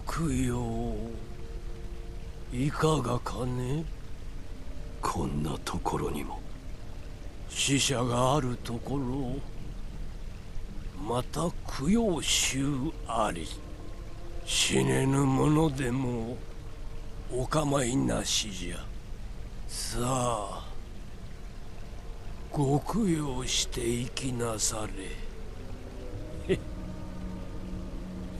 悪用いかがかね。こんなところにも。死者があるところまた供養集あり。死ねぬ者でもお構いなしじゃ。さあご供養していきなされ。